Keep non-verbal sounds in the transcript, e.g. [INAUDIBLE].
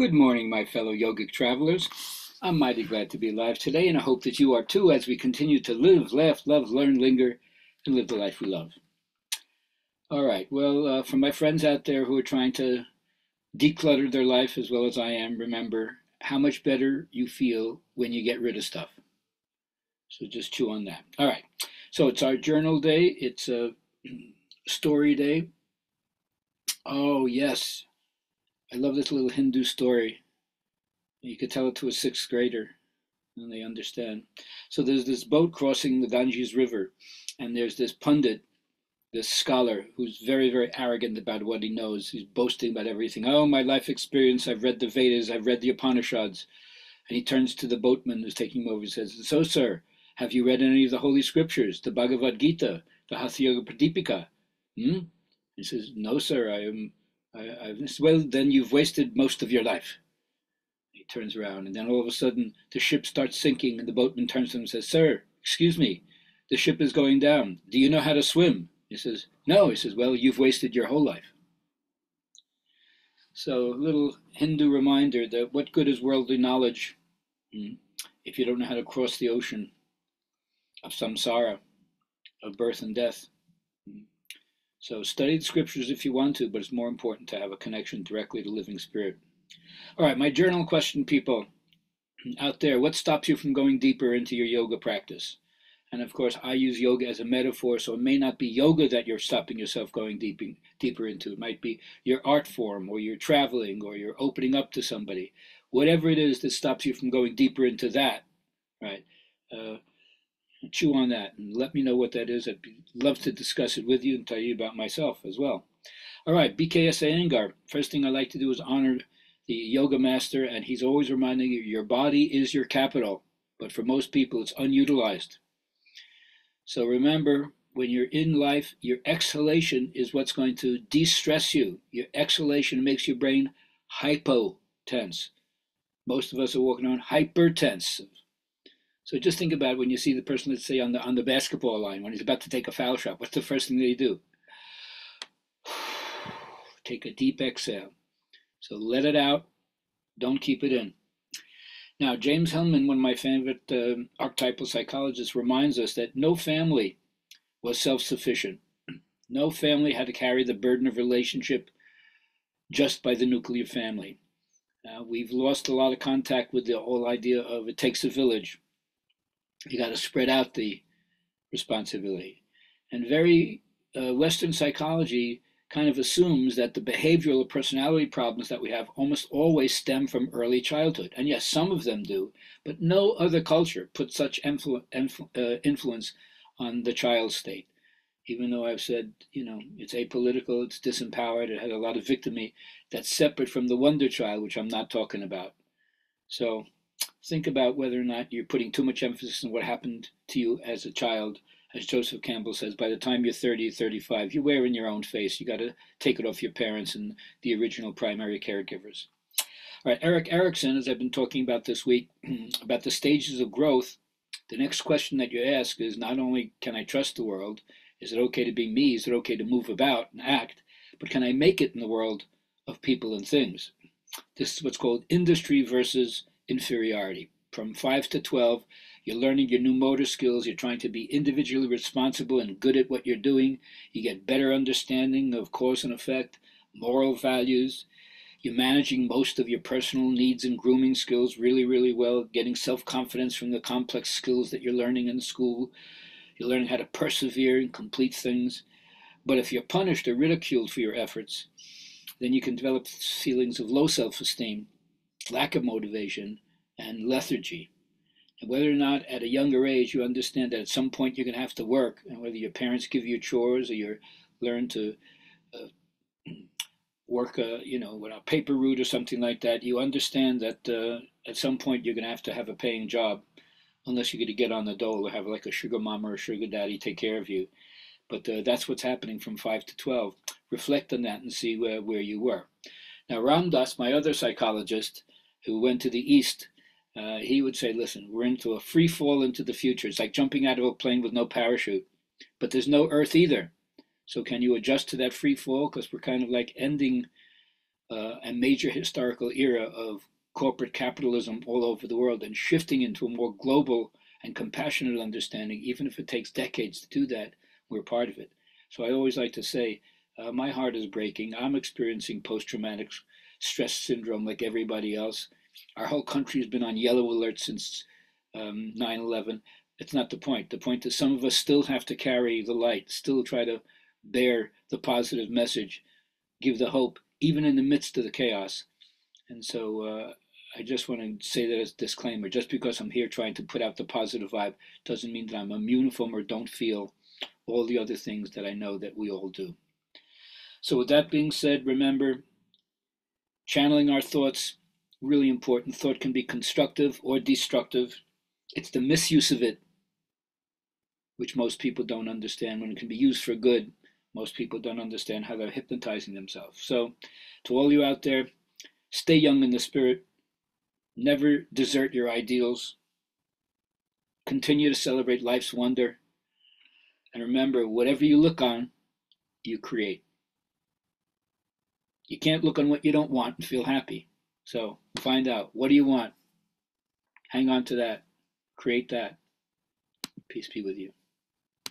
Good morning, my fellow yogic travelers. I'm mighty glad to be alive today, and I hope that you are too as we continue to live, laugh, love, learn, linger, and live the life we love. All right, well, uh, for my friends out there who are trying to declutter their life as well as I am, remember how much better you feel when you get rid of stuff. So just chew on that. All right, so it's our journal day, it's a [CLEARS THROAT] story day. Oh, yes, I love this little Hindu story. You could tell it to a sixth grader and they understand. So there's this boat crossing the Ganges River, and there's this pundit, this scholar, who's very, very arrogant about what he knows. He's boasting about everything. Oh, my life experience, I've read the Vedas, I've read the Upanishads. And he turns to the boatman who's taking him over and says, So, sir, have you read any of the Holy Scriptures, the Bhagavad Gita, the Hatha Yoga Pradipika? Hmm? He says, No, sir, I am I, I, well, then you've wasted most of your life. He turns around, and then all of a sudden the ship starts sinking, and the boatman turns to him and says, Sir, excuse me, the ship is going down. Do you know how to swim? He says, No. He says, Well, you've wasted your whole life. So, a little Hindu reminder that what good is worldly knowledge hmm, if you don't know how to cross the ocean of samsara, of birth and death? So study the scriptures if you want to, but it's more important to have a connection directly to living spirit. All right, my journal question, people [CLEARS THROAT] out there, what stops you from going deeper into your yoga practice? And of course, I use yoga as a metaphor, so it may not be yoga that you're stopping yourself going deep, deeper into. It might be your art form, or you're traveling, or you're opening up to somebody. Whatever it is that stops you from going deeper into that, right? Uh, chew on that and let me know what that is. I'd love to discuss it with you and tell you about myself as well. All right, BKS Iyengar. First thing I like to do is honor the yoga master, and he's always reminding you your body is your capital, but for most people it's unutilized. So remember, when you're in life, your exhalation is what's going to de stress you. Your exhalation makes your brain hypotense. Most of us are walking on hypertense, so just think about when you see the person, let's say on the on the basketball line, when he's about to take a foul shot, what's the first thing they do? [SIGHS] Take a deep exhale. So let it out. Don't keep it in. Now, James Hillman, one of my favorite uh, archetypal psychologists, reminds us that no family was self sufficient. [CLEARS THROAT] No family had to carry the burden of relationship just by the nuclear family. Uh, we've lost a lot of contact with the whole idea of it takes a village you got to spread out the responsibility. And very uh, Western psychology kind of assumes that the behavioral or personality problems that we have almost always stem from early childhood. And yes, some of them do, but no other culture puts such influ- influ- uh, influence on the child state. Even though I've said, you know, it's apolitical, it's disempowered, it had a lot of victimy, that's separate from the wonder child, which I'm not talking about. So think about whether or not you're putting too much emphasis on what happened to you as a child. As Joseph Campbell says, by the time you're 30, 35, you're wearing your own face. You got to take it off your parents and the original primary caregivers. All right, Erik Erikson, as I've been talking about this week, [CLEARS THROAT] about the stages of growth, the next question that you ask is not only can I trust the world, is it okay to be me, is it okay to move about and act, but can I make it in the world of people and things? This is what's called industry versus inferiority. From 5 to 12, you're learning your new motor skills. You're trying to be individually responsible and good at what you're doing. You get better understanding of cause and effect, moral values. You're managing most of your personal needs and grooming skills really, really well, getting self confidence from the complex skills that you're learning in school. You're learning how to persevere and complete things. But if you're punished or ridiculed for your efforts, then you can develop feelings of low self esteem lack of motivation, and lethargy. And whether or not at a younger age you understand that at some point you're going to have to work, and whether your parents give you chores or you learn to uh, [CLEARS THROAT] work, you know, with a paper route or something like that, you understand that uh, at some point you're going to have to have a paying job, unless you're going to get on the dole or have like a sugar mama or sugar daddy take care of you. But uh, that's what's happening from 5 to 12. Reflect on that and see where, where you were. Now, Ram Dass, my other psychologist, who went to the east, uh, he would say, listen, we're into a free fall into the future. It's like jumping out of a plane with no parachute, but there's no earth either. So can you adjust to that free fall? Because we're kind of like ending uh, a major historical era of corporate capitalism all over the world and shifting into a more global and compassionate understanding, even if it takes decades to do that, we're part of it. So I always like to say, uh, my heart is breaking. I'm experiencing post traumatic stress syndrome like everybody else. Our whole country has been on yellow alert since um, 9 11. It's not the point. The point is some of us still have to carry the light, still try to bear the positive message, give the hope, even in the midst of the chaos. And so uh, I just want to say that as a disclaimer just because I'm here trying to put out the positive vibe doesn't mean that I'm immune from or don't feel all the other things that I know that we all do. So, with that being said, remember channeling our thoughts, really important. Thought can be constructive or destructive. It's the misuse of it which most people don't understand. When it can be used for good, most people don't understand how they're hypnotizing themselves. So, to all you out there, stay young in the spirit. Never desert your ideals. Continue to celebrate life's wonder. And remember, whatever you look on, you create. You can't look on what you don't want and feel happy. So find out what do you want? Hang on to that. Create that. Peace be with you.